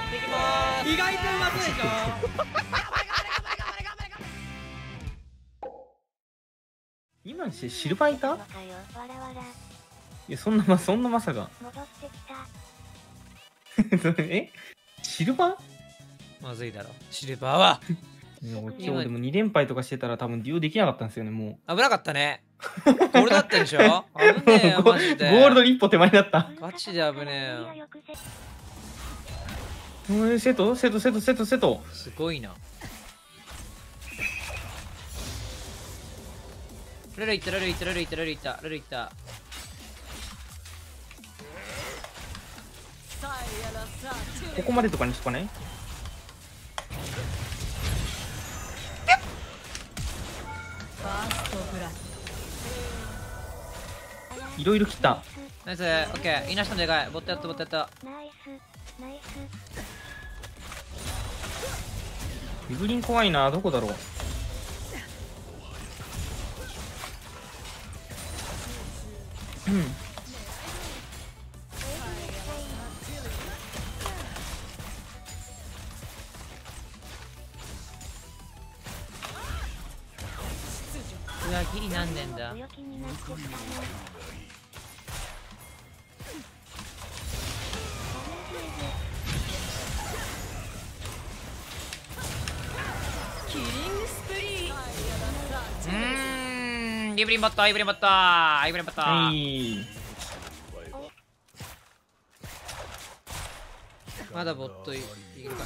っていきます意外とうまそう。でしょ今にしてシルバーいたいやそんなまそんなまさか戻ってきたえシルバーまずいだろシルバーは今日でも2連敗とかしてたら多分デュオできなかったんですよねもう危なかったねこれだったでしょ危ねえようゴマジでゴールド一歩手前だったガチで危ねえようんセト？セトセトセトセト。すごいな。ルルいったルルいったルルいったルルいった。ルルいったここまでとかにしとかねいろいろ切ったナイスオッケーいなしたんでかいボットやったボットやったナイスナイスビブリン怖いなどこだろううんうわギリなんでんだイブリンボットイブリンボットイブリンボットはいまだボットいいるか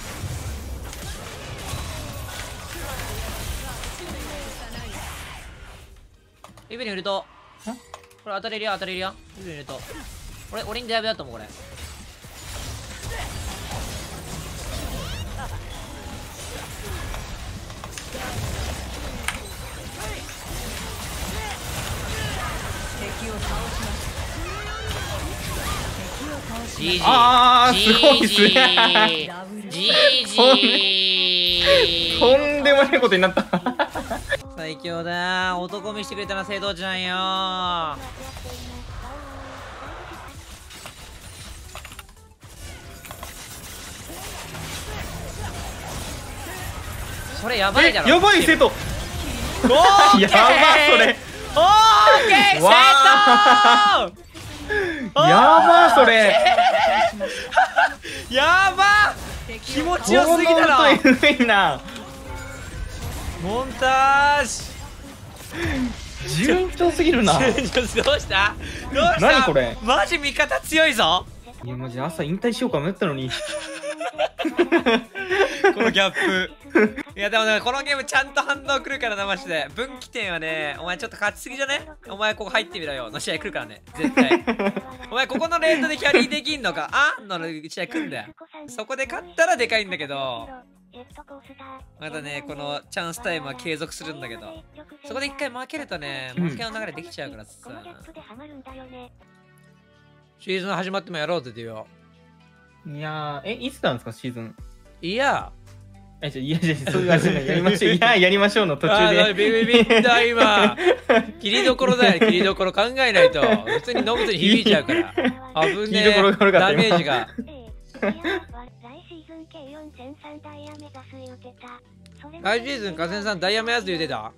イブリン売るとこれ当たれるよ当たれるよイブリン売ると俺俺にダイブだと思うこれジージー。あーすごいっすね。ジージー。とんでもないことになった。最強だ。男見してくれたな聖堂ちゃんよ。それやばいだろ。やばいセトオーケー。やばそれオーケーわセやばそれ。ト やば。気持ちよすぎだろ。この音えぐいな。モンタージ。順調すぎるな。どうした？どうした？何これ？マジ味方強いぞ。いやマジ朝引退しようか迷ったのに このギャップ。いやでもねこのゲームちゃんと反応くるからなマジで。分岐点はねお前ちょっと勝ちすぎじゃね？お前ここ入ってみろよの試合来るからね。絶対。お前ここのレートでキャリーできんのか？あ？の試合来るんだよ。そこで勝ったらでかいんだけど。まだねこのチャンスタイムは継続するんだけど。そこで一回負けるとねうん負けの流れできちゃうからさ。このギャップでハマるん。だよねシーズン始まってもやろうぜって言うよいやーえいつなんですかシーズン？いや。いやいやじゃな やりましょう。いや。やりましょうの途中で。ビビビビッだ今。切りどころだよ。切りどころ考えないと。普通に飲むとに響いちゃうから。危ねえ。ダメージが。来シーズン河川さんダイヤメやつ言うてた？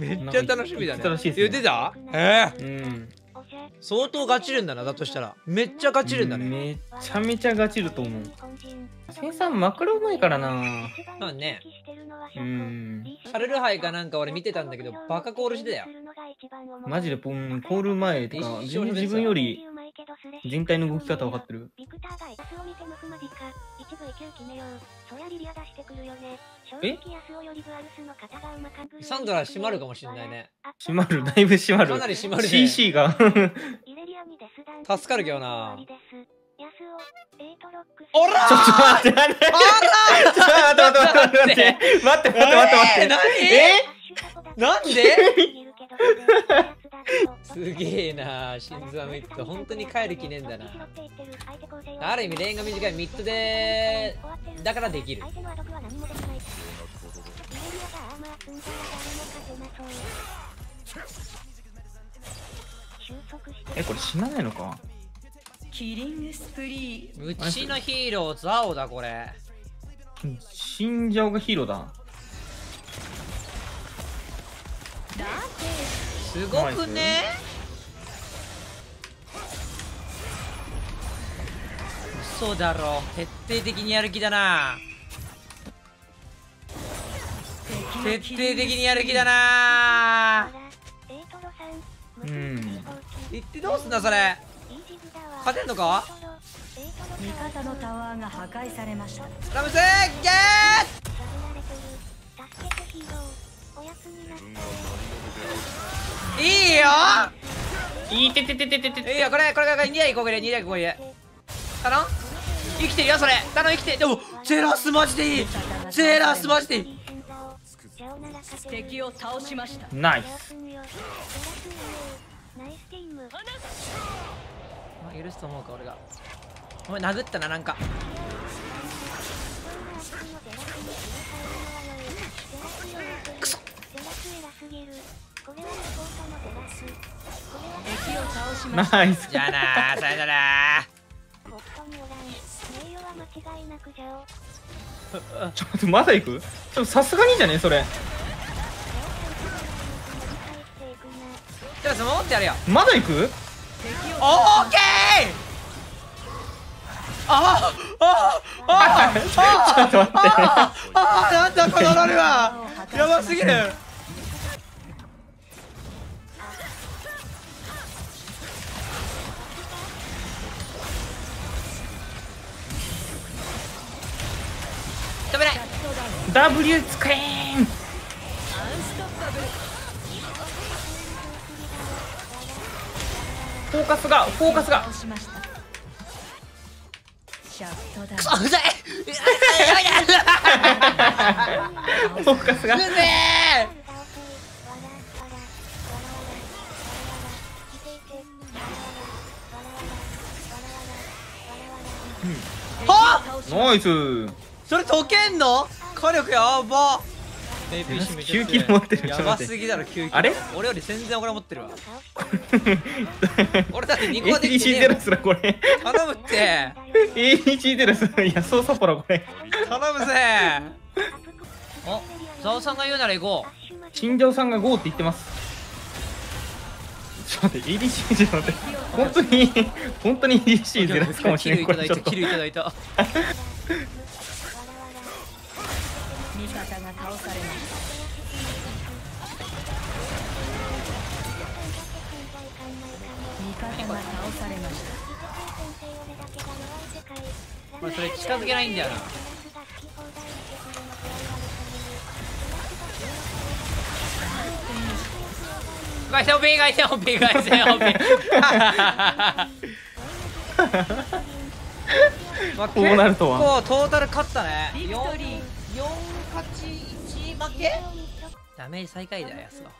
めっちゃ楽しみだね。言ってた？ええ、うん。相当ガチるんだな、だとしたら。めっちゃガチるんだね。めちゃめちゃガチると思う。生産マクロうまいからな。まあね。うん。サルルハイかなんか俺見てたんだけどバカコールしてたよ。マジでポンコール前とか自分より全体の動き方分かってる？ビクターが S を見てムフマジか。一部一級決めよう。そりゃリリア出してくるよね。正え直ヤスオよりブアルスの肩がうまかんサンドラ閉まるかもしれないね。閉まる。だいぶ閉まる。かなり閉まるね。CC が。イレリアにデスダン助かるけどな。ヤスオエイトロックス。おらちょっと待って待ってちょっと待って待って。待って待って待って待って待って待って。えなんですげえなシンズアミッド本当に帰る気ねえんだなある意味レーンが短いミッドで？だからできる相手のアドクは何もできないイレリアがアーマー積んだら誰も勝てなそう収束して すげえなー、新座ミッド。本当に帰る記念だな。ある意味、レーンが短いミッドで、だからできる。え、これ死なないのか？キリングスプリー。うちのヒーロー、ザオだ、これ。死んじゃうがヒーローだ。すごくね。嘘だろ。徹底的にやる気だな。徹底的にやる気だな。うん。言ってどうすんだそれ。勝てんのか？ーが破壊されました。スラムスゲーしいいよ。いいてててててていいよこれこれこれ2台ここ入れ2台ここ入れ頼ん？生きてるよそれ。頼ん？生きてでもゼラスマジでいい。ゼラスマジでいい。敵を倒しました。ナイス。ンよ。ゼラスンよ。ナイスティーム。あ許すと思うか俺が。お前殴ったななんかクソゼラス偉すぎるこれはレポートのゼラスこれは敵を倒しスました。ナイス。じゃあなー。さよなら。ホットにおらん名誉は間違いなくじゃおちょっと待ってまだ行く？ちょっとさすがにじゃね？それ。返っていくなゼラス守ってやるよ。まだ行く？オーケー！あああああちょっと待ってああなんだこのロールはやばすぎる止め W リーンフォーカスがフォーカスが。くそうざい。フォーカスが。うぜはっ！ナイス。それ溶けんの？火力やば。AP めっちゃ強い9キロ持ってる。やばすぎだろ9キロあれ？俺より全然俺持ってるわ。俺だって2個はできてねゼラスだこれ。頼むって。ラスいやそうサポラこれ。頼むぜ。おザオさんが言うなら行こう。新庄さんが GO って言ってます。ちょっと待って ADC ゼラスって本当に本当に ADC ゼラスかもしキれないこれちょっと。キルいただいた味方が倒されました。味方が倒されました。まあそれ近づけないんだよながいておびがいておびがいておびまあこうなるとは結構トータル勝った。ね4勝ち1負け？ダメージ最下位だよやつは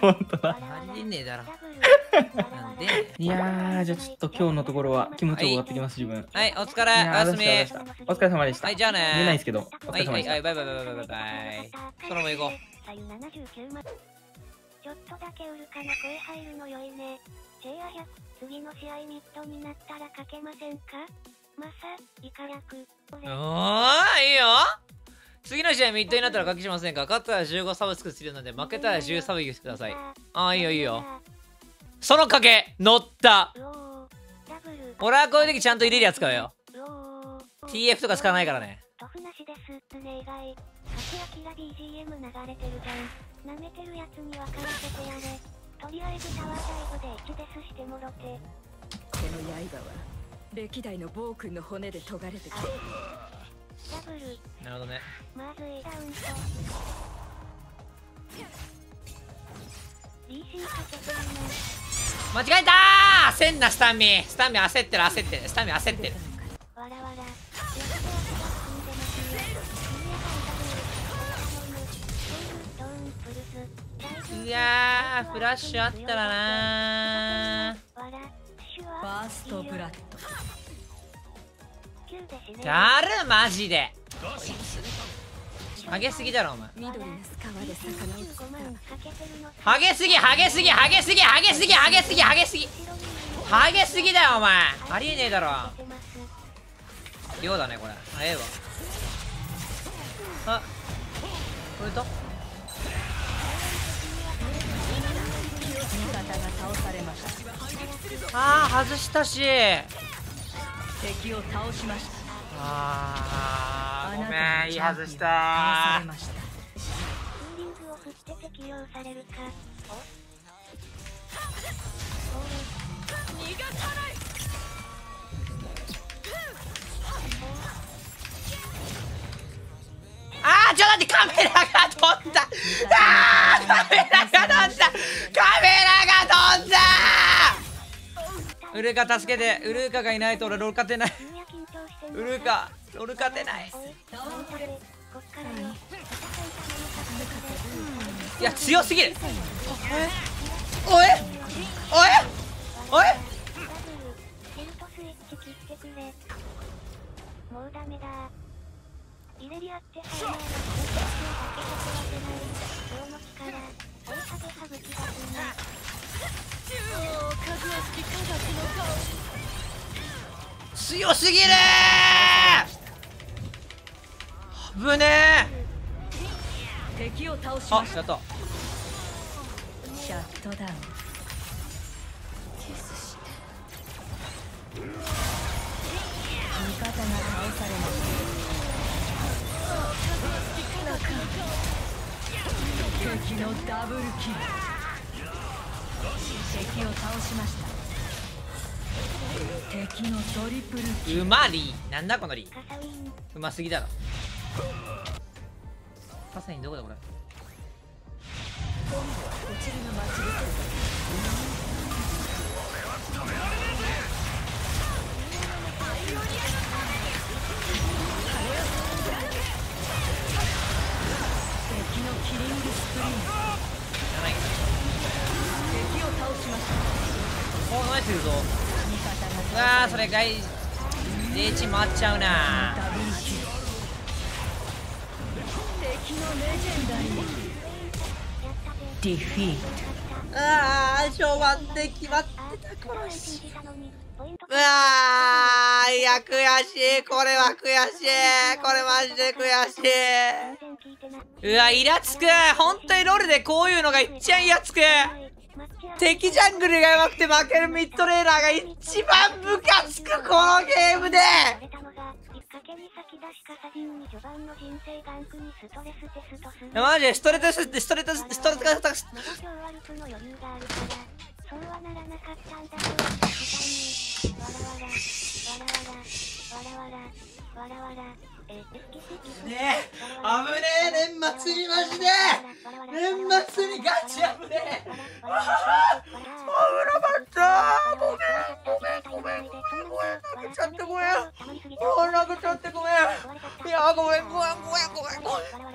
本当だマジでねえだろ。なんで？いやーじゃあちょっと今日のところは気持ちよく終わってきます自分。はいお疲れ。おやすみ。お疲れ様でした。はいじゃあね出ないですけどお疲はいれ様でした。はいはいバイバイバイバイバイ。バイバイそのまま行こう。さゆ79万ちょっとだけウルカの声入るのよいね。チェア100、次の試合ミッドになったらかけませんか？マサ、イカ役、俺、おーいいよ次の試合ミッドになったら賭けしませんか？勝ったら15サブスクするので負けたら10サブギフください。あーいいよいいよ。その賭け乗った。俺はこういう時ちゃんと入れるやつ使うよ TF とか使わないからね。トフなしです、つね以外。かけあきら BGM 流れてるじゃん。舐めてるやつに分からせてやれ。とりあえずタワータイプで1デスしてもろて。この刃は歴代の暴君の骨で研がれてきたなるほどねまずいダウンと。DC かけて。間違えたーせんなスタンミスタンミ焦ってる焦ってるスタンミ焦ってるわらわら。いやーフラッシュあったらなフワァーストブラッドだるマジで。ハゲすぎだろお前。緑のスカワで魚を25万かけてるのハゲすぎハゲすぎハゲすぎハゲすぎハゲすぎハゲすぎ。後ろにハゲすぎだよお前。ありえねえだろ。出てます量だねこれ。早えわ。あこれと味方が倒されましたあー外したし。敵を倒しました。あーごあなためんいい外したれましたツーリングを振って適用されるかおあーちょっと待ってカメラが飛んだ。あーカメラが飛んだカメラが飛んだウルカ助けてウルカがいないと俺ロール勝てない。ウルカロール勝てない。いや強すぎる。おえおえおえもうダメだ。イレリアって早い。な力追い強すぎるー！危ね敵を倒しましやった。たシャットダウン味方が倒されました敵のダブルキル敵を倒しました。うまりなんだこのりうますぎだろ。パセにンどこだこれ。今度は落ちるの待ち伏せこれは止められねえぜ。えてるぞ。うわーそれ外レイチ回っちゃうな。ディフィートああ序盤で決まってたこのしうわーいや悔しい。これは悔しい。これマジで悔しい。うわイラつく。本当にロールでこういうのがいっちゃんイつく。敵ジャングルがやばくて負けるミッドレーラーが一番ムカつくこのゲームで。マジでストレートスってストレートストレートストレートねえ危ねえ年末にマジで。年末にガチ危ねえ。危なかった。ごめんごめんごめんごめんごめん泣けちゃってごめん泣けちゃってごめんいやごめんごめんごめんごめんごめん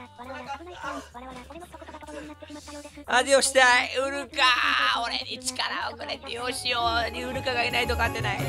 アディオしたいウルカ俺に力をくれてよしようにウルカがいないと勝てない